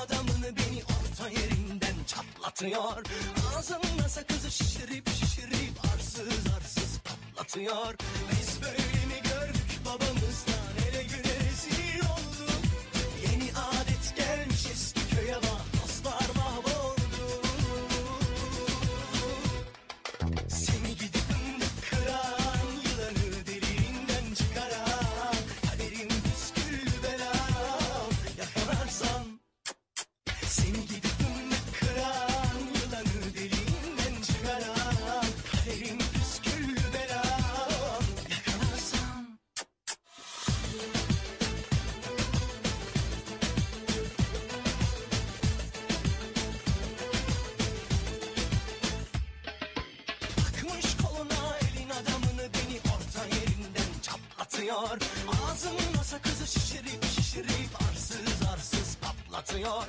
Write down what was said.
adamını beni orta yerinden çatlatıyor. Ağzımda sakızı şişirip şişirip arsız arsız patlatıyor. Ve çatlatıyor Ağzımda sakızı şişirip şişirip arsız arsız patlatıyor